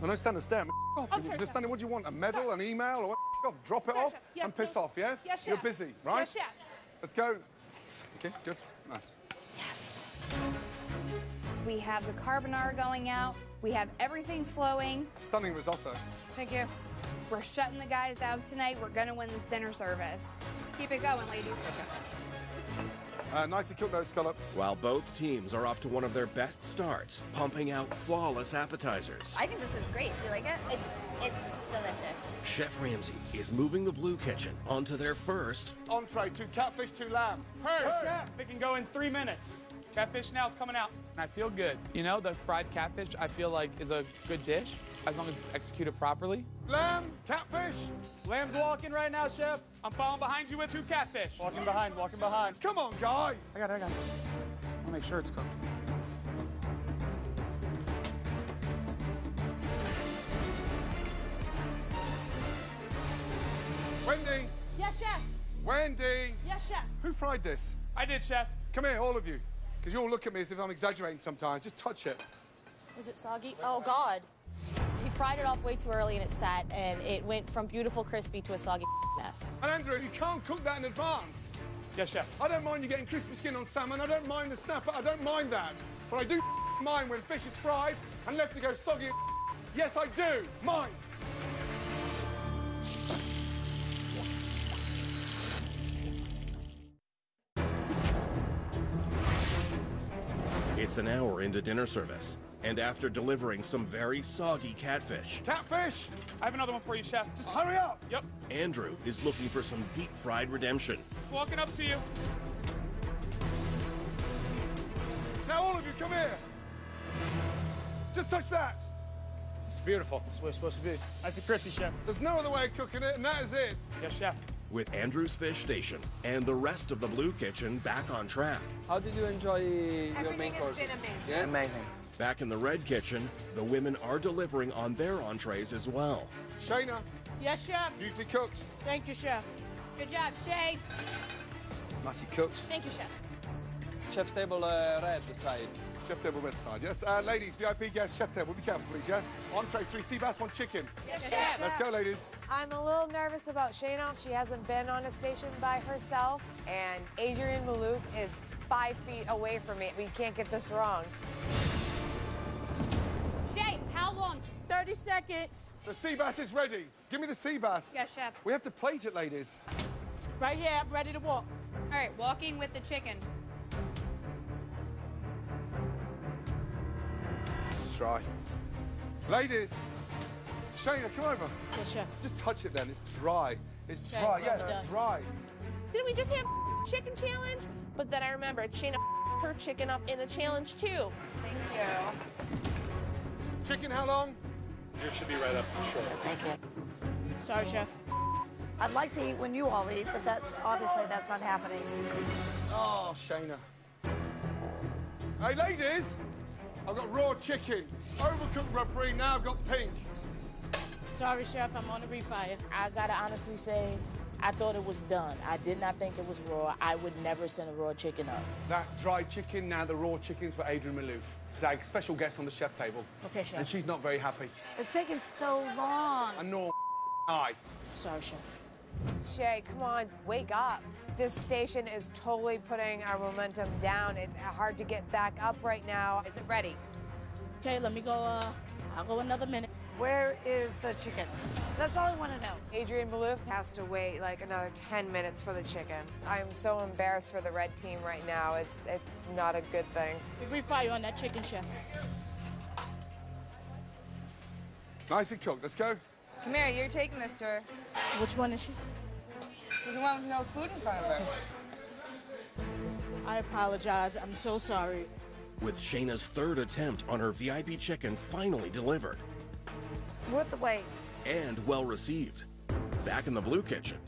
[SPEAKER 4] I know stand and stare. Oh,
[SPEAKER 5] I'm sorry,
[SPEAKER 4] just standing, what do you want? A medal, an email, or what? Off, drop it
[SPEAKER 5] Sorry,
[SPEAKER 4] off
[SPEAKER 5] chef. Yes,
[SPEAKER 4] and piss
[SPEAKER 5] yes.
[SPEAKER 4] off, yes?
[SPEAKER 5] Yes,
[SPEAKER 4] You're busy, right?
[SPEAKER 5] Yes, chef.
[SPEAKER 4] Let's go. Okay, good. Nice. Yes.
[SPEAKER 8] We have the carbonara going out. We have everything flowing.
[SPEAKER 4] Stunning risotto.
[SPEAKER 8] Thank you. We're shutting the guys out tonight. We're gonna win this dinner service. Keep it going, ladies.
[SPEAKER 4] Uh, nicely cooked those scallops.
[SPEAKER 1] While both teams are off to one of their best starts, pumping out flawless appetizers.
[SPEAKER 19] I think this is great. Do you like it? It's it's delicious.
[SPEAKER 1] Chef Ramsay is moving the blue kitchen onto their first
[SPEAKER 4] Entree, two catfish, two lamb.
[SPEAKER 2] Hey, chef, it can go in three minutes. Catfish now is coming out. And I feel good. You know, the fried catfish, I feel like is a good dish as long as it's executed properly.
[SPEAKER 4] Lamb, catfish.
[SPEAKER 2] Lamb's walking right now, chef. I'm following behind you with two catfish. Walking behind, walking behind.
[SPEAKER 4] Come on, guys.
[SPEAKER 2] I got it, I got it. I wanna make sure it's cooked.
[SPEAKER 4] Wendy,
[SPEAKER 11] Yes, chef.
[SPEAKER 4] Wendy.
[SPEAKER 11] Yes, chef.
[SPEAKER 4] Who fried this?
[SPEAKER 2] I did, chef.
[SPEAKER 4] Come here, all of you. Because you all look at me as if I'm exaggerating sometimes. Just touch it.
[SPEAKER 16] Is it soggy? Oh, God. He fried it off way too early and it sat, and it went from beautiful crispy to a soggy mess.
[SPEAKER 4] And Andrew, you can't cook that in advance.
[SPEAKER 2] Yes, chef.
[SPEAKER 4] I don't mind you getting crispy skin on salmon. I don't mind the snapper. I don't mind that. But I do mind when fish is fried and left to go soggy. Yes, I do. Mind.
[SPEAKER 1] It's an hour into dinner service, and after delivering some very soggy catfish,
[SPEAKER 4] Catfish.
[SPEAKER 2] I have another one for you, chef.
[SPEAKER 4] Just hurry up.
[SPEAKER 2] Yep.
[SPEAKER 1] Andrew is looking for some deep fried redemption.
[SPEAKER 2] Walking up to you.
[SPEAKER 4] Now, all of you, come here. Just touch that.
[SPEAKER 2] It's beautiful. That's where it's supposed to be. Nice and crispy, chef.
[SPEAKER 4] There's no other way of cooking it, and that is it.
[SPEAKER 2] Yes, chef.
[SPEAKER 1] With Andrew's Fish Station and the rest of the Blue Kitchen back on track.
[SPEAKER 23] How did you enjoy your
[SPEAKER 5] Everything
[SPEAKER 23] main
[SPEAKER 5] has
[SPEAKER 23] courses?
[SPEAKER 5] been amazing.
[SPEAKER 23] Yes?
[SPEAKER 2] Amazing.
[SPEAKER 1] Back in the Red Kitchen, the women are delivering on their entrees as well.
[SPEAKER 4] Shayna,
[SPEAKER 11] Yes, chef.
[SPEAKER 4] beautifully cooked.
[SPEAKER 11] Thank you, chef.
[SPEAKER 8] Good job, Shay.
[SPEAKER 23] Nicely cooked.
[SPEAKER 16] Thank you, chef.
[SPEAKER 23] Chef's table uh, red side.
[SPEAKER 4] Chef table red side, yes. Uh, ladies, VIP guests, chef table. Be careful, please, yes. Entree, three sea bass, one chicken.
[SPEAKER 5] Yes, chef.
[SPEAKER 4] Let's go, ladies.
[SPEAKER 24] I'm a little nervous about Shayna. She hasn't been on a station by herself, and Adrienne Maloof is five feet away from me. We can't get this wrong.
[SPEAKER 19] Shay, how long?
[SPEAKER 11] 30 seconds.
[SPEAKER 4] The sea bass is ready. Give me the sea bass.
[SPEAKER 19] Yes, chef.
[SPEAKER 4] We have to plate it, ladies.
[SPEAKER 11] Right here, I'm ready to walk.
[SPEAKER 19] All right, walking with the chicken.
[SPEAKER 4] Try. Ladies, Shayna, come over.
[SPEAKER 11] Yes, chef.
[SPEAKER 4] Just touch it then. It's dry. It's
[SPEAKER 11] Okay,
[SPEAKER 4] dry.
[SPEAKER 11] it's
[SPEAKER 4] Yeah,
[SPEAKER 11] done.
[SPEAKER 4] it's dry.
[SPEAKER 5] Didn't we just have chicken challenge? But then I remembered Shayna her chicken up in the challenge too. Thank you.
[SPEAKER 4] Chicken, how long?
[SPEAKER 22] Yours should be right up short.
[SPEAKER 11] Thank you. Sorry, chef.
[SPEAKER 25] I'd like to eat when you all eat, but that obviously that's not happening.
[SPEAKER 4] Oh, Shayna. Hey, ladies, I've got raw chicken. Overcooked rubbery, now I've got pink.
[SPEAKER 11] Sorry, chef. I'm on the refire. I gotta honestly say, I thought it was done. I did not think it was raw. I would never send a raw chicken up.
[SPEAKER 4] That dried chicken, now the raw chicken's for Adrienne Maloof. He's our special guest on the chef table.
[SPEAKER 11] Okay, chef.
[SPEAKER 4] And she's not very happy.
[SPEAKER 25] It's taking so long.
[SPEAKER 4] And nor I.
[SPEAKER 11] Sorry, chef.
[SPEAKER 24] Shay, come on, wake up. This station is totally putting our momentum down. It's hard to get back up right now.
[SPEAKER 8] Is it ready?
[SPEAKER 11] Okay, let me go. Uh, I'll go another minute.
[SPEAKER 25] Where is the chicken? That's all I want to know.
[SPEAKER 24] Adrienne Maloof has to wait like another 10 minutes for the chicken. I'm so embarrassed for the red team right now. It's it's not a good thing.
[SPEAKER 11] We refire on that chicken, chef.
[SPEAKER 4] Nicely cooked. Let's go.
[SPEAKER 8] Come here, you're taking this to her.
[SPEAKER 11] Which one is she?
[SPEAKER 8] She's the one with no food in front of her.
[SPEAKER 11] I apologize. I'm so sorry.
[SPEAKER 1] With Shayna's third attempt on her VIP chicken finally delivered
[SPEAKER 25] Worth the wait.
[SPEAKER 1] and well received. Back in the Blue Kitchen,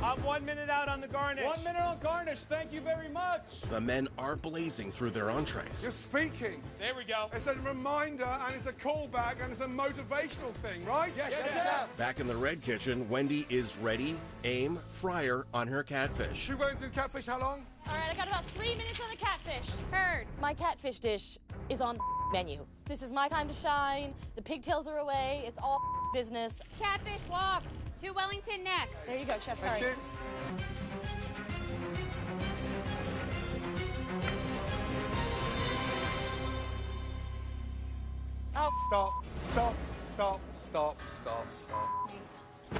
[SPEAKER 26] I'm one minute out on the garnish.
[SPEAKER 21] One minute on garnish. Thank you very much.
[SPEAKER 1] The men are blazing through their entrees.
[SPEAKER 4] You're speaking.
[SPEAKER 21] There we go.
[SPEAKER 4] It's a reminder and it's a callback and it's a motivational thing, right?
[SPEAKER 21] Yes, yes, chef.
[SPEAKER 1] Back in the red kitchen, Wendy is ready, aim, fryer on her catfish.
[SPEAKER 4] Two Wellington catfish, how long?
[SPEAKER 11] All right, I got about three minutes on the catfish. Heard. My catfish dish is on the menu. This is my time to shine. The pigtails are away. It's all business.
[SPEAKER 19] Catfish walks to Wellington next.
[SPEAKER 11] There you go, chef. Sorry.
[SPEAKER 4] Thank you.
[SPEAKER 11] Oh,
[SPEAKER 4] Stop, stop, stop, stop, stop, stop.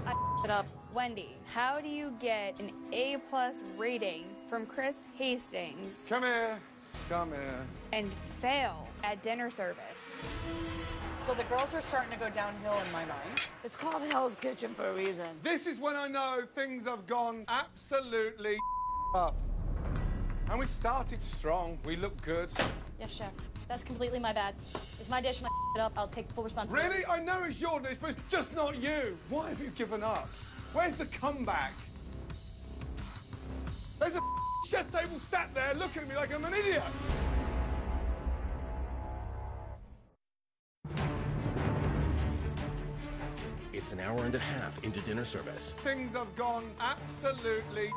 [SPEAKER 8] I it up. Wendy, how do you get an A plus rating from Chris Hastings
[SPEAKER 4] Come here, come here.
[SPEAKER 8] and fail at dinner service?
[SPEAKER 25] So the girls are starting to go downhill in my mind.
[SPEAKER 18] It's called Hell's Kitchen for a reason.
[SPEAKER 4] This is when I know things have gone absolutely up. And we started strong. We look good.
[SPEAKER 11] Yes, chef. That's completely my bad. It's my dish and I it up. I'll take full responsibility.
[SPEAKER 4] Really? I know it's your dish, but it's just not you. Why have you given up? Where's the comeback? There's a chef table sat there looking at me like I'm an idiot.
[SPEAKER 1] It's an hour and a half into dinner service,
[SPEAKER 4] Things have gone absolutely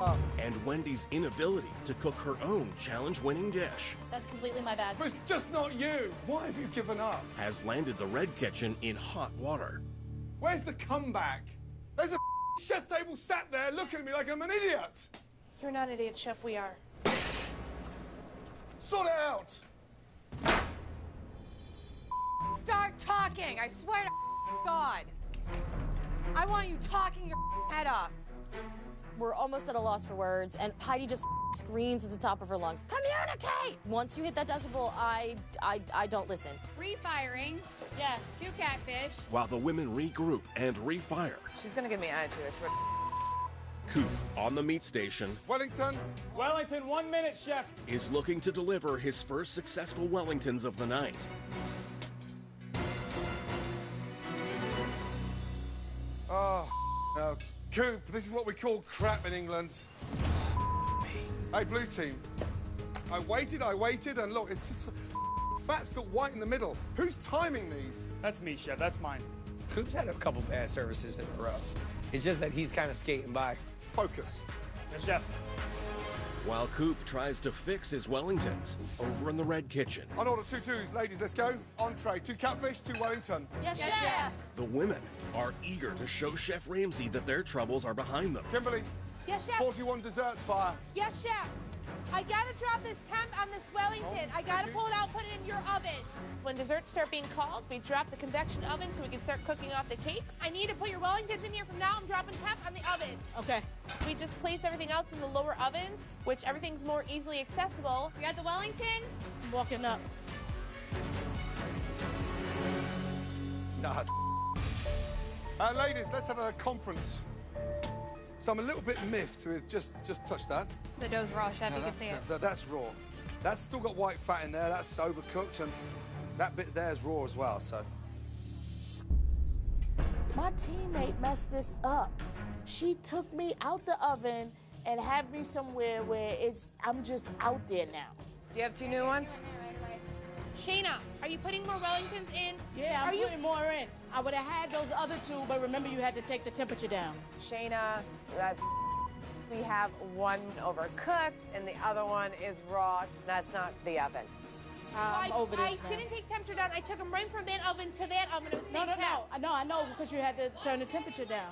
[SPEAKER 4] up.
[SPEAKER 1] and Wendy's inability to cook her own challenge winning dish
[SPEAKER 11] That's completely my bad.
[SPEAKER 4] But it's just not you. Why have you given up?
[SPEAKER 1] has landed the red kitchen in hot water.
[SPEAKER 4] Where's the comeback? There's a chef table sat there looking at me like I'm an idiot.
[SPEAKER 5] You're not an idiot, Chef. We are.
[SPEAKER 4] Sort it out.
[SPEAKER 25] Start talking. I swear to God. I want you talking your head off.
[SPEAKER 11] We're almost at a loss for words, and Heidi just screams at the top of her lungs. Communicate! Once you hit that decibel, I, I, I don't listen.
[SPEAKER 19] Refiring.
[SPEAKER 11] Yes.
[SPEAKER 19] Two catfish.
[SPEAKER 1] While the women regroup and refire,
[SPEAKER 24] She's gonna give me attitude, I swear.
[SPEAKER 1] Coop on the meat station
[SPEAKER 4] Wellington.
[SPEAKER 21] Wellington, one minute, chef.
[SPEAKER 1] is looking to deliver his first successful Wellingtons of the night.
[SPEAKER 4] Oh, no. Coop, this is what we call crap in England. Hey, blue team. I waited, I waited, and look, it's just fat still white in the middle. Who's timing these?
[SPEAKER 21] That's me, chef. That's mine.
[SPEAKER 6] Coop's had a couple bad services in a row. It's just that he's kind of skating by.
[SPEAKER 4] Focus.
[SPEAKER 21] Yes, chef.
[SPEAKER 1] While Coop tries to fix his Wellingtons over in the red kitchen,
[SPEAKER 4] On order two twos, ladies, let's go. Entree, two catfish, two Wellington.
[SPEAKER 11] Yes, chef.
[SPEAKER 1] the women are eager to show Chef Ramsay that their troubles are behind them.
[SPEAKER 4] Kimberly,
[SPEAKER 5] Yes, Chef.
[SPEAKER 4] 41 desserts fire.
[SPEAKER 5] Yes, Chef. I gotta drop this temp on this Wellington. I gotta pull it out, put it in your oven. When desserts start being called, we drop the convection oven so we can start cooking off the cakes. I need to put your Wellingtons in here from now. I'm dropping temp on the oven.
[SPEAKER 25] Okay.
[SPEAKER 5] We just place everything else in the lower ovens, which everything's more easily accessible.
[SPEAKER 19] We got the Wellington.
[SPEAKER 25] I'm walking up.
[SPEAKER 4] Nah. Uh, ladies, let's have a conference. So I'm a little bit miffed with just just touch that.
[SPEAKER 19] The dough's raw, chef.
[SPEAKER 4] No,
[SPEAKER 19] you can see it.
[SPEAKER 4] that- that's raw. That's still got white fat in there. That's overcooked, and that bit there is raw as well. So
[SPEAKER 18] My teammate messed this up. She took me out the oven and had me somewhere where it's I'm just out there now.
[SPEAKER 24] Do you have two new ones?
[SPEAKER 5] Shayna, are you putting more Wellingtons in?
[SPEAKER 18] Yeah, I'm
[SPEAKER 5] are you
[SPEAKER 18] putting more in. I would have had those other two, but remember you had to take the temperature down.
[SPEAKER 24] Shayna, that's. We have one overcooked and the other one is raw. That's not the oven.
[SPEAKER 18] I'm
[SPEAKER 5] I,
[SPEAKER 18] over
[SPEAKER 5] I
[SPEAKER 18] now.
[SPEAKER 5] didn't take temperature down. I took them right from that oven to that oven. It was the
[SPEAKER 18] No,
[SPEAKER 5] same
[SPEAKER 18] no, no.
[SPEAKER 5] temp.
[SPEAKER 18] I know, I know, because you had to turn the temperature down.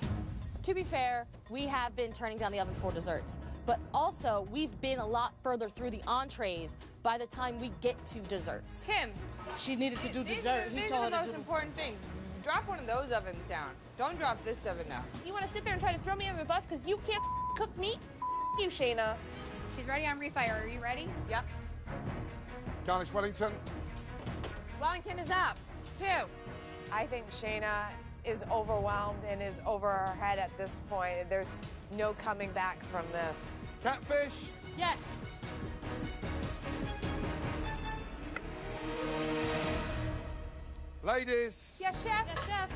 [SPEAKER 11] To be fair, we have been turning down the oven for desserts, but also we've been a lot further through the entrees by the time we get to desserts.
[SPEAKER 25] Kim.
[SPEAKER 18] She needed to do
[SPEAKER 25] These
[SPEAKER 18] dessert.
[SPEAKER 25] are,
[SPEAKER 18] He
[SPEAKER 25] these
[SPEAKER 18] told
[SPEAKER 25] are the
[SPEAKER 18] her to
[SPEAKER 25] most important things. Drop one of those ovens down. Don't drop this oven down.
[SPEAKER 5] You want to sit there and try to throw me under the bus because you can't cook meat? You, Shayna.
[SPEAKER 19] She's ready on refire. Are you ready?
[SPEAKER 25] Yep.
[SPEAKER 4] garnish Wellington.
[SPEAKER 25] Wellington is up. Two.
[SPEAKER 24] I think Shayna is overwhelmed and is over her head at this point. There's no coming back from this.
[SPEAKER 4] Catfish.
[SPEAKER 18] Yes.
[SPEAKER 4] Ladies.
[SPEAKER 5] Yes, chef.
[SPEAKER 19] Yes, chef.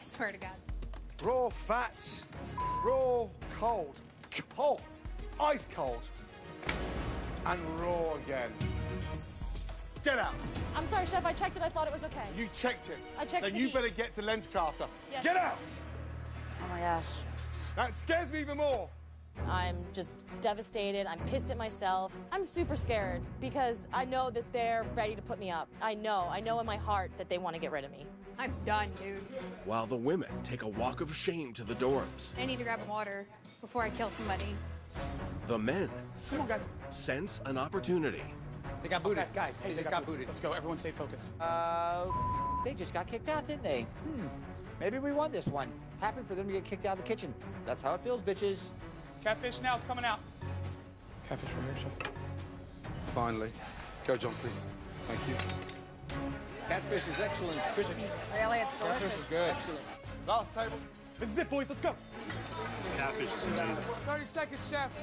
[SPEAKER 19] I swear to God.
[SPEAKER 4] Raw fat, raw cold, cold, ice cold, and raw again. Get out.
[SPEAKER 11] I'm sorry, Chef. I checked it. I thought it was okay.
[SPEAKER 4] You checked it.
[SPEAKER 11] I checked
[SPEAKER 4] Then
[SPEAKER 11] the
[SPEAKER 4] you
[SPEAKER 11] heat.
[SPEAKER 4] better get to LensCrafter.
[SPEAKER 11] Yes,
[SPEAKER 4] Get
[SPEAKER 11] Chef.
[SPEAKER 4] out!
[SPEAKER 17] Oh my gosh.
[SPEAKER 4] That scares me even more.
[SPEAKER 11] I'm just devastated. I'm pissed at myself. I'm super scared because I know that they're ready to put me up. I know. I know in my heart that they want to get rid of me.
[SPEAKER 8] I'm done, dude.
[SPEAKER 1] While the women take a walk of shame to the dorms,
[SPEAKER 8] I need to grab water before I kill somebody.
[SPEAKER 1] the men
[SPEAKER 2] Come on, guys.
[SPEAKER 1] sense an opportunity.
[SPEAKER 27] They got booted.
[SPEAKER 2] Okay, guys,
[SPEAKER 27] they
[SPEAKER 2] hey,
[SPEAKER 27] just got booted.
[SPEAKER 2] Let's go. Everyone stay focused.
[SPEAKER 27] Uh, they just got kicked out, didn't they? Hmm. Maybe we won this one. Happy for them to get kicked out of the kitchen. That's how it feels, bitches.
[SPEAKER 2] Catfish now. It's coming out. Catfish right here, chef.
[SPEAKER 4] Finally. Go, John, please. Thank you.
[SPEAKER 27] Catfish is excellent. Crispy.
[SPEAKER 24] Really, it's
[SPEAKER 27] Catfish
[SPEAKER 24] delicious.
[SPEAKER 27] is good.
[SPEAKER 4] Excellent. Last table.
[SPEAKER 2] This is it, boys. Let's go.
[SPEAKER 22] Catfish is amazing.
[SPEAKER 2] 30 seconds, chef.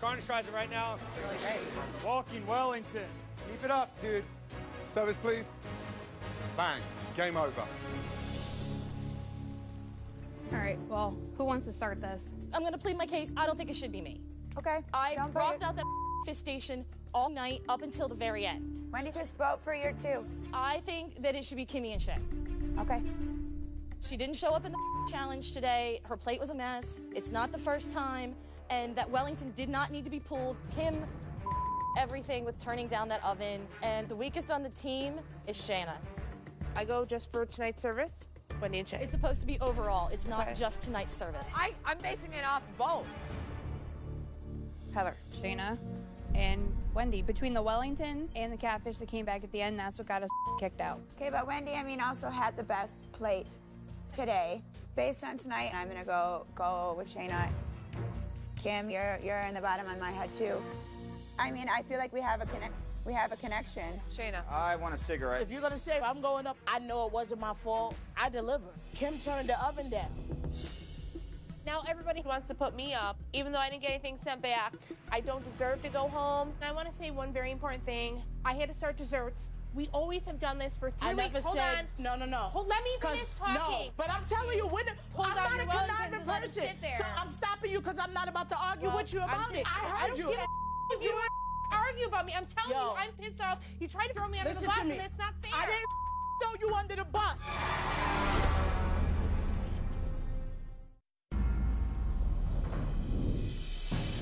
[SPEAKER 26] Garnish fries right now.
[SPEAKER 24] Really great.
[SPEAKER 2] Walking Wellington.
[SPEAKER 4] Keep it up, dude. Service, please. Bang. Game over.
[SPEAKER 8] All right, well, who wants to start this?
[SPEAKER 11] I'm going to plead my case. I don't think it should be me.
[SPEAKER 24] Okay.
[SPEAKER 11] I rocked out that fish station all night up until the very end.
[SPEAKER 17] Wendy, just vote for your two.
[SPEAKER 11] I think that it should be Kimmy and Shay.
[SPEAKER 24] Okay.
[SPEAKER 11] She didn't show up in the challenge today. Her plate was a mess. It's not the first time. And that Wellington did not need to be pulled. Kim, everything with turning down that oven. And the weakest on the team is Shayna.
[SPEAKER 5] I go just for tonight's service. Wendy and Shay.
[SPEAKER 11] It's supposed to be overall. It's not
[SPEAKER 5] Okay.
[SPEAKER 11] just tonight's service.
[SPEAKER 24] I, I'm basing it off both.
[SPEAKER 8] Heather, Shayna, and Wendy. Between the Wellingtons and the catfish that came back at the end, that's what got us kicked out.
[SPEAKER 17] Okay, but Wendy, I mean, also had the best plate today. Based on tonight, I'm gonna go go with Shayna. Kim, you're you're in the bottom on my head too. I mean, I feel like we have a connect we have a connection.
[SPEAKER 24] Shayna.
[SPEAKER 27] I want a cigarette.
[SPEAKER 18] If you're gonna say I'm going up, I know it wasn't my fault. I delivered. Kim turned the oven down.
[SPEAKER 5] Now everybody wants to put me up, even though I didn't get anything sent back. I don't deserve to go home. And I want to say one very important thing. I had to start desserts. We always have done this for three
[SPEAKER 18] I
[SPEAKER 5] weeks.
[SPEAKER 18] never
[SPEAKER 5] Hold
[SPEAKER 18] said
[SPEAKER 5] on.
[SPEAKER 18] no, no, no.
[SPEAKER 5] Hold, let me
[SPEAKER 18] 'Cause-
[SPEAKER 5] finish talking.
[SPEAKER 18] No, but I'm telling you, when the,
[SPEAKER 5] Pull
[SPEAKER 18] I'm
[SPEAKER 5] down
[SPEAKER 18] not a
[SPEAKER 5] your Wellingtons
[SPEAKER 18] conniving
[SPEAKER 5] and let 'em
[SPEAKER 18] person. So I'm stopping you because I'm not about to argue
[SPEAKER 5] Well,
[SPEAKER 18] with you
[SPEAKER 5] I'm
[SPEAKER 18] about it. I
[SPEAKER 5] I
[SPEAKER 18] heard
[SPEAKER 5] don't
[SPEAKER 18] you.
[SPEAKER 5] give a if you argue about me. I'm telling
[SPEAKER 18] Yo.
[SPEAKER 5] you, I'm pissed off. You tried to throw me under
[SPEAKER 18] Listen
[SPEAKER 5] the bus,
[SPEAKER 18] to me.
[SPEAKER 5] and it's not fair.
[SPEAKER 18] I didn't throw you under the bus.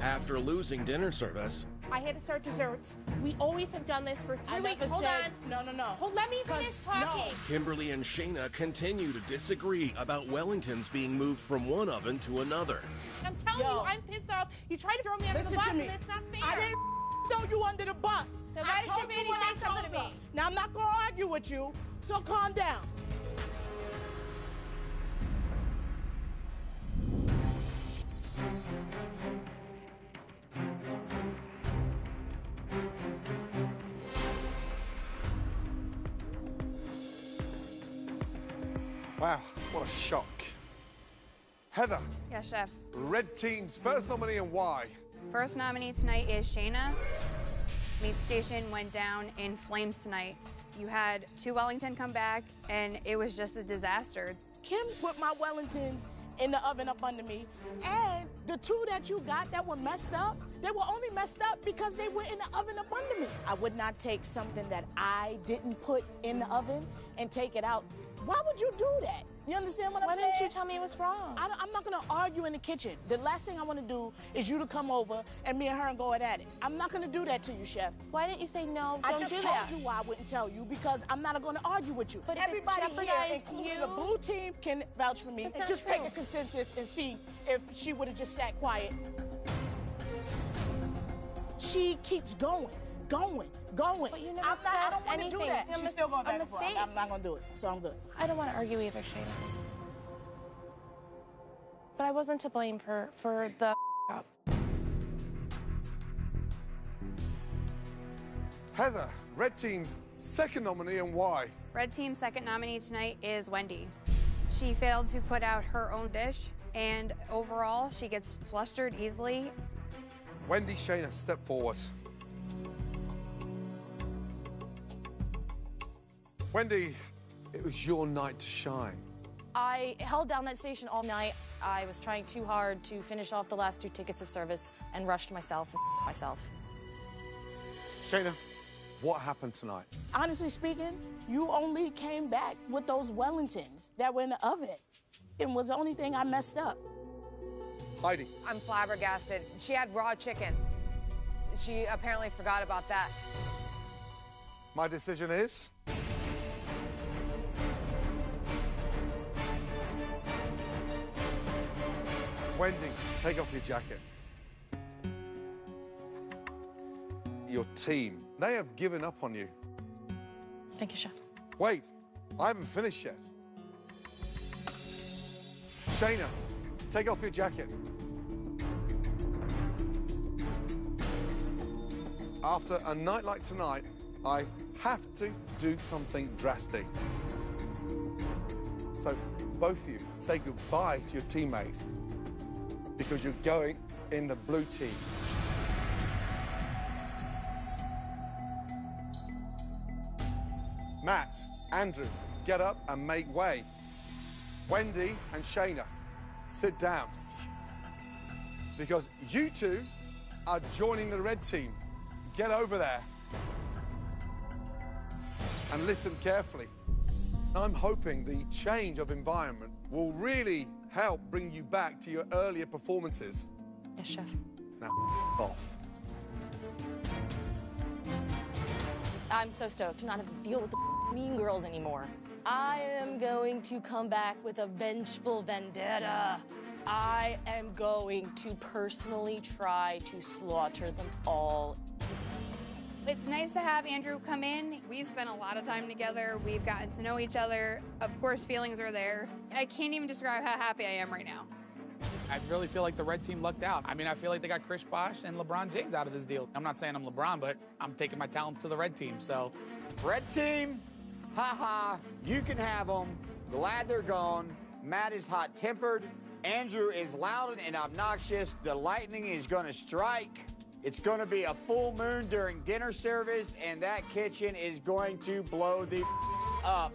[SPEAKER 1] After losing dinner service,
[SPEAKER 5] I had to start desserts. We always have done this for three
[SPEAKER 18] I
[SPEAKER 5] weeks. Hold
[SPEAKER 18] said
[SPEAKER 5] on.
[SPEAKER 18] no, no, no.
[SPEAKER 5] Hold, let me finish talking.
[SPEAKER 1] Kimberly and Shayna continue to disagree about Wellingtons being moved from one oven to another.
[SPEAKER 5] I'm telling you, I'm pissed off. You tried to throw me under
[SPEAKER 18] Listen
[SPEAKER 5] the bus, and it's not fair.
[SPEAKER 18] I didn't throw you under the bus.
[SPEAKER 5] Then
[SPEAKER 18] I
[SPEAKER 5] why did
[SPEAKER 18] told
[SPEAKER 5] Chef
[SPEAKER 18] you
[SPEAKER 5] Andy
[SPEAKER 18] what
[SPEAKER 5] say
[SPEAKER 18] I
[SPEAKER 5] something
[SPEAKER 18] told
[SPEAKER 5] to
[SPEAKER 18] her.
[SPEAKER 5] me?
[SPEAKER 18] Now I'm not gonna argue with you, so calm down.
[SPEAKER 4] Wow, what a shock. Heather,
[SPEAKER 8] Yeah, chef.
[SPEAKER 4] red team's first nominee and why?
[SPEAKER 8] First nominee tonight is Shayna. Meat Station went down in flames tonight. You had two Wellington come back, and it was just a disaster.
[SPEAKER 18] Kim put my Wellingtons in the oven up under me, and the two that you got that were messed up, they were only messed up because they were in the oven up under me. I would not take something that I didn't put in the oven and take it out. Why would you do that? You understand what
[SPEAKER 5] Why
[SPEAKER 18] I'm saying?
[SPEAKER 5] Why didn't you tell me it was wrong?
[SPEAKER 18] I am not gonna argue in the kitchen. The last thing I want to do is you to come over and me and her and go at it. I'm not gonna do that to you, chef.
[SPEAKER 5] Why didn't you say no?
[SPEAKER 18] I
[SPEAKER 5] don't
[SPEAKER 18] just told
[SPEAKER 5] that.
[SPEAKER 18] you why I wouldn't tell you because I'm not going to argue with you.
[SPEAKER 5] But
[SPEAKER 18] everybody here, including
[SPEAKER 5] you-
[SPEAKER 18] the blue team, can vouch for me. And just
[SPEAKER 5] true.
[SPEAKER 18] take a consensus and see if she would have just sat quiet. She keeps going, going, going.
[SPEAKER 5] But you never
[SPEAKER 18] I'm not, I don't want to do that. She's still going back and forth. I'm. I'm not going to do it, so I'm good.
[SPEAKER 5] I don't want to argue either, Shayna. But I wasn't to blame for for the up.
[SPEAKER 4] Heather, red team's second nominee and why?
[SPEAKER 8] Red Team's second nominee tonight is Wendy. She failed to put out her own dish, and overall, she gets flustered easily.
[SPEAKER 4] Wendy Shayna, step forward. Wendy, it was your night to shine.
[SPEAKER 11] I held down that station all night. I was trying too hard to finish off the last two tickets of service and rushed myself and myself.
[SPEAKER 4] Shayna, what happened tonight?
[SPEAKER 18] Honestly speaking, you only came back with those Wellingtons that were in the oven. It was the only thing I messed up.
[SPEAKER 4] Heidi.
[SPEAKER 24] I'm flabbergasted. She had raw chicken. She apparently forgot about that.
[SPEAKER 4] My decision is. Wendy, take off your jacket. Your team, they have given up on you.
[SPEAKER 11] Thank you, Chef.
[SPEAKER 4] Wait, I haven't finished yet. Shayna, take off your jacket. After a night like tonight, I have to do something drastic. So, both of you, say goodbye to your teammates because you're going in the blue team. Matt, Andrew, get up and make way. Wendy and Shayna, sit down. Because you two are joining the red team. Get over there. And listen carefully. I'm hoping the change of environment will really help bring you back to your earlier performances.
[SPEAKER 11] Yes, Chef.
[SPEAKER 4] Now, off.
[SPEAKER 11] I'm so stoked to not have to deal with the mean girls anymore. I am going to come back with a vengeful vendetta. I am going to personally try to slaughter them all.
[SPEAKER 8] It's nice to have Andrew come in. We've spent a lot of time together. We've gotten to know each other. Of course, feelings are there. I can't even describe how happy I am right now.
[SPEAKER 2] I really feel like the red team lucked out. I mean, I feel like they got Chris Bosh and LeBron James out of this deal. I'm not saying I'm LeBron, but I'm taking my talents to the red team, so.
[SPEAKER 27] Red team, haha, you can have them. Glad they're gone. Matt is hot tempered. Andrew is loud and obnoxious. The lightning is going to strike. It's going to be a full moon during dinner service, and that kitchen is going to blow the up.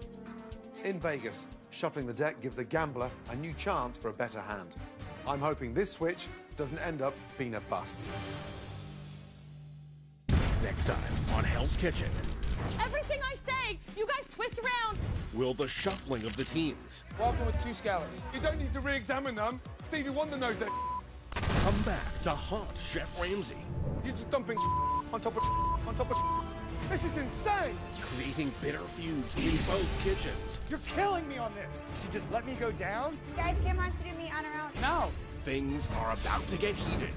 [SPEAKER 4] In Vegas, shuffling the deck gives a gambler a new chance for a better hand. I'm hoping this switch doesn't end up being a bust.
[SPEAKER 1] Next time on Hell's Kitchen,
[SPEAKER 16] Everything I say, you guys twist around.
[SPEAKER 1] will the shuffling of the teams
[SPEAKER 4] Welcome with two scallops. You don't need to re-examine them. Stevie Wonder knows that.
[SPEAKER 1] Come back to haunt Chef Ramsay,
[SPEAKER 4] You're just dumping on top of on top of. This is insane.
[SPEAKER 1] creating bitter feuds in both kitchens.
[SPEAKER 10] You're killing me on this. She just let me go down?
[SPEAKER 17] You Guys, Kim wants to do me on her own.
[SPEAKER 2] No.
[SPEAKER 1] Things are about to get heated.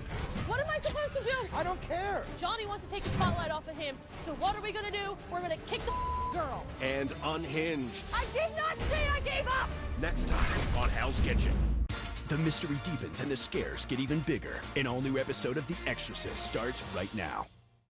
[SPEAKER 11] What am I supposed to do?
[SPEAKER 10] I don't care.
[SPEAKER 11] Johnny wants to take the spotlight off of him. So what are we gonna do? We're gonna kick the girl.
[SPEAKER 1] and unhinged.
[SPEAKER 11] I did not say I gave up.
[SPEAKER 1] Next time on Hell's Kitchen.
[SPEAKER 28] The mystery deepens and the scares get even bigger. An all new episode of The Exorcist starts right now.